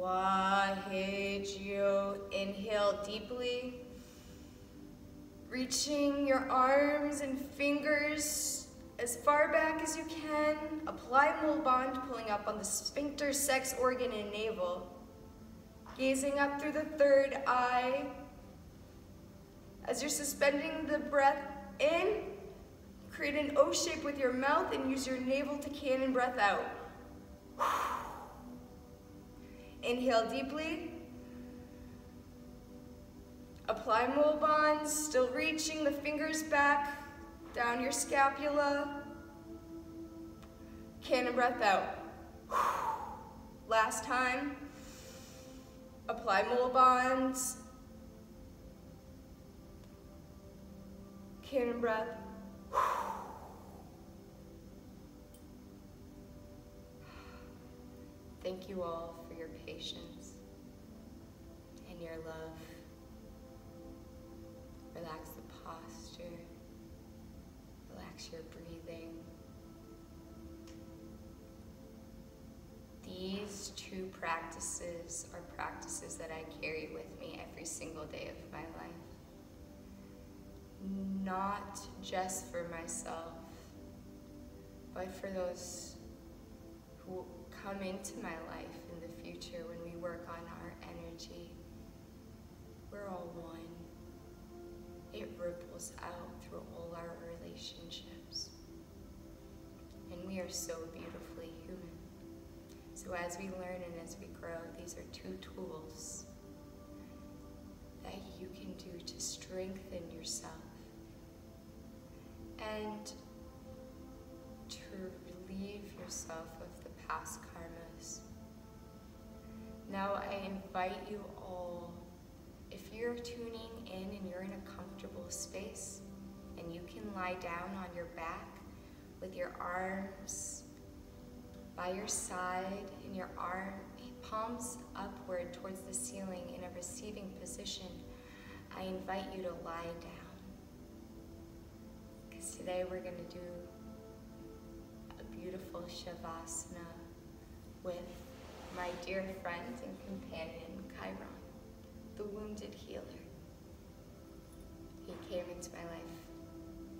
Waheguru. Inhale deeply. Reaching your arms and fingers as far back as you can. Apply Mulbandh, pulling up on the sphincter, sex organ, and navel. Gazing up through the third eye. As you're suspending the breath in, create an O shape with your mouth and use your navel to cannon breath out. Inhale deeply. Apply Mulbandh, still reaching the fingers back, down your scapula. Cannon breath out. Last time. Apply Mulbandh. Cannon breath. Thank you all patience and your love. Relax the posture. Relax your breathing. These two practices are practices that I carry with me every single day of my life. Not just for myself, but for those who come into my life future when we work on our energy. We're all one. It ripples out through all our relationships. And we are so beautifully human. So as we learn and as we grow, these are two tools that you can do to strengthen yourself and to relieve yourself of the past karmas. Now I invite you all, if you're tuning in and you're in a comfortable space and you can lie down on your back with your arms by your side and your arm palms upward towards the ceiling in a receiving position, I invite you to lie down. Because today we're going to do a beautiful Shavasana with my dear friend and companion, Chiron, the wounded healer. He came into my life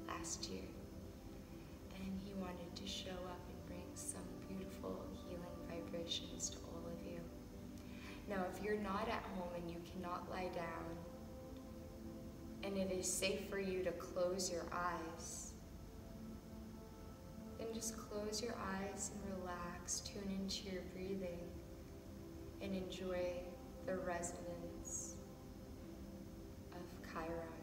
last year and he wanted to show up and bring some beautiful healing vibrations to all of you. Now, if you're not at home and you cannot lie down, and it is safe for you to close your eyes, then just close your eyes and relax, tune into and enjoy the resonance of Chiron.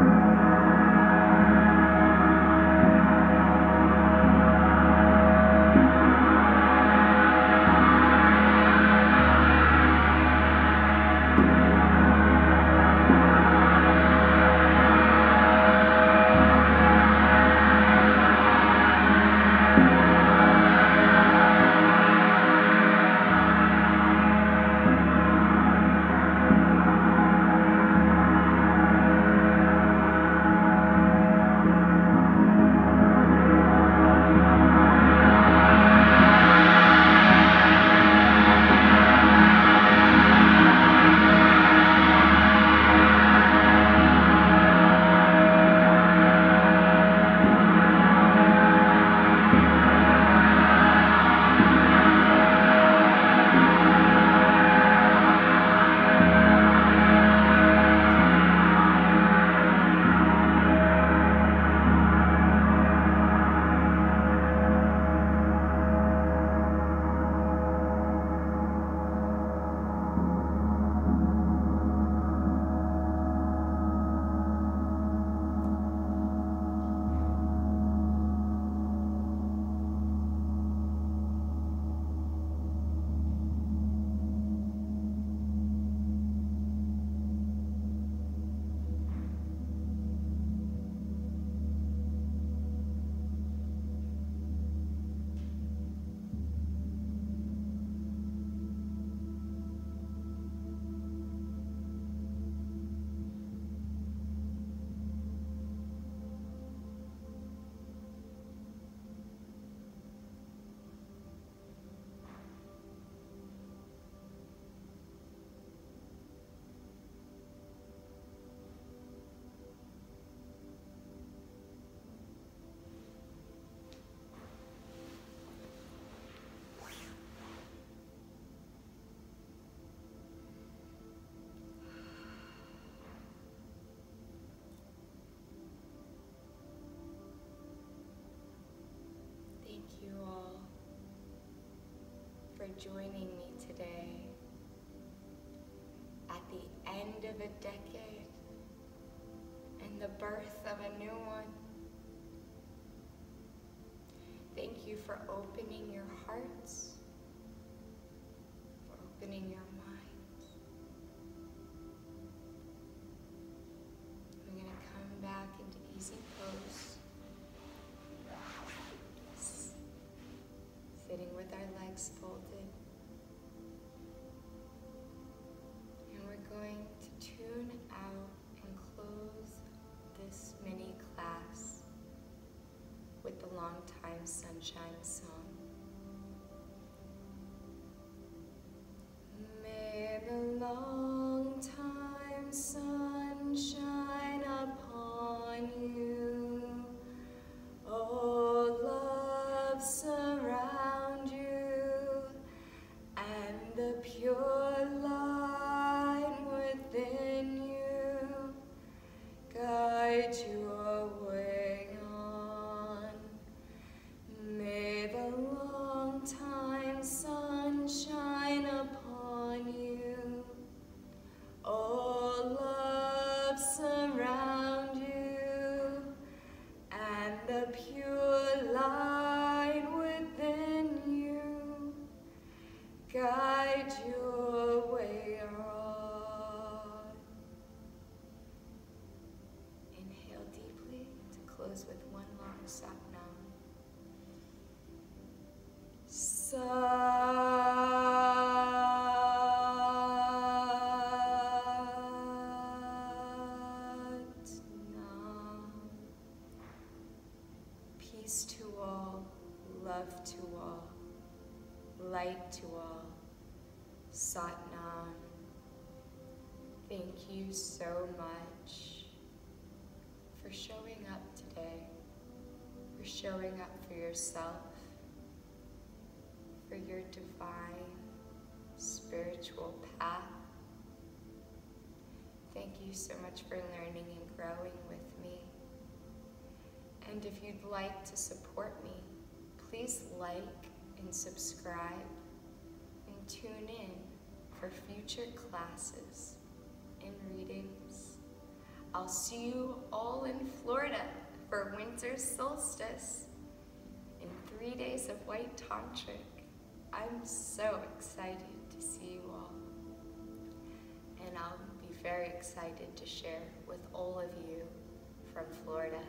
Thank you. For joining me today at the end of a decade and the birth of a new one. Thank you for opening your hearts, for opening your minds. Time sunshine song. May the long time sun shine upon you. Oh, love surround surround you so much for showing up today, for showing up for yourself, for your divine spiritual path. Thank you so much for learning and growing with me. And if you'd like to support me, please like and subscribe and tune in for future classes and readings. I'll see you all in Florida for winter solstice in three days of white tantric. I'm so excited to see you all. And I'll be very excited to share with all of you from Florida.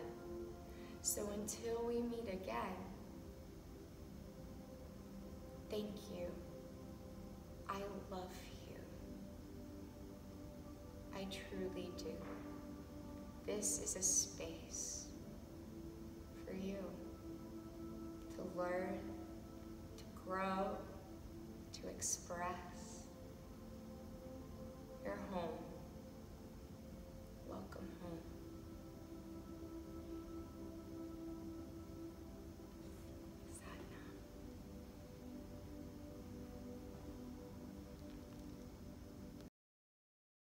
So until we meet again, thank you. I love you. I truly do. This is a space for you to learn, to grow, to express your home.